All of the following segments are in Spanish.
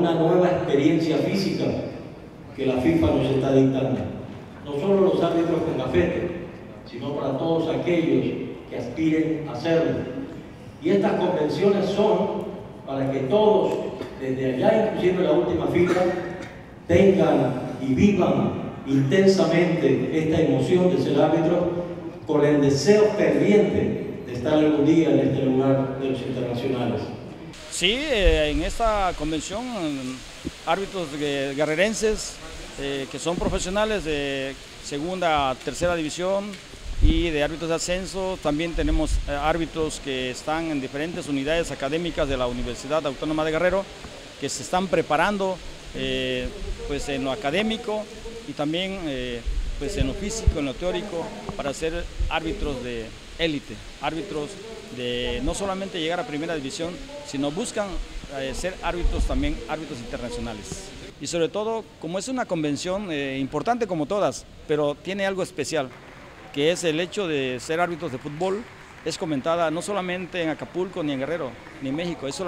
Una nueva experiencia física que la FIFA nos está dictando. No solo los árbitros con gafete, sino para todos aquellos que aspiren a hacerlo. Y estas convenciones son para que todos, desde allá inclusive la última fila, tengan y vivan intensamente esta emoción de ser árbitro con el deseo ferviente de estar algún día en este lugar de los internacionales. Sí, eh, en esta convención, árbitros guerrerenses eh, que son profesionales de segunda, tercera división y de árbitros de ascenso. También tenemos eh, árbitros que están en diferentes unidades académicas de la Universidad Autónoma de Guerrero que se están preparando pues en lo académico y también pues en lo físico, en lo teórico, para ser árbitros de élite, árbitros de no solamente llegar a primera división, sino buscan eh, ser árbitros también, árbitros internacionales. Y sobre todo, como es una convención eh, importante como todas, pero tiene algo especial, que es el hecho de ser árbitros de fútbol, es comentada no solamente en Acapulco, ni en Guerrero, ni en México, es,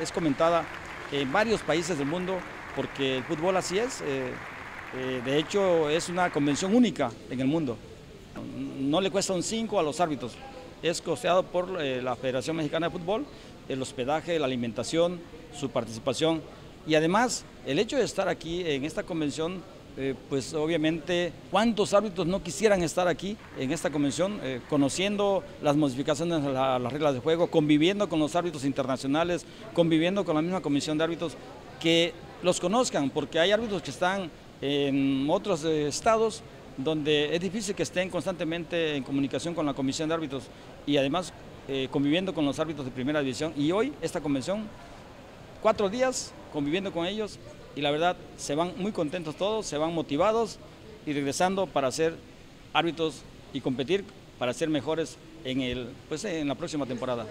es, comentada en varios países del mundo, porque el fútbol así es. Eh, de hecho, es una convención única en el mundo. No le cuesta un 5 a los árbitros. Es costeado por eh, la Federación Mexicana de Fútbol, el hospedaje, la alimentación, su participación. Y además, el hecho de estar aquí en esta convención, eh, pues obviamente, ¿cuántos árbitros no quisieran estar aquí en esta convención, conociendo las modificaciones a las reglas de juego, conviviendo con los árbitros internacionales, conviviendo con la misma comisión de árbitros, que los conozcan, porque hay árbitros que están en otros eh, estados donde es difícil que estén constantemente en comunicación con la comisión de árbitros y además eh, conviviendo con los árbitros de primera división. Y hoy esta convención, cuatro días conviviendo con ellos y la verdad se van muy contentos todos, se van motivados y regresando para ser árbitros y competir para ser mejores en, el, pues, en la próxima temporada.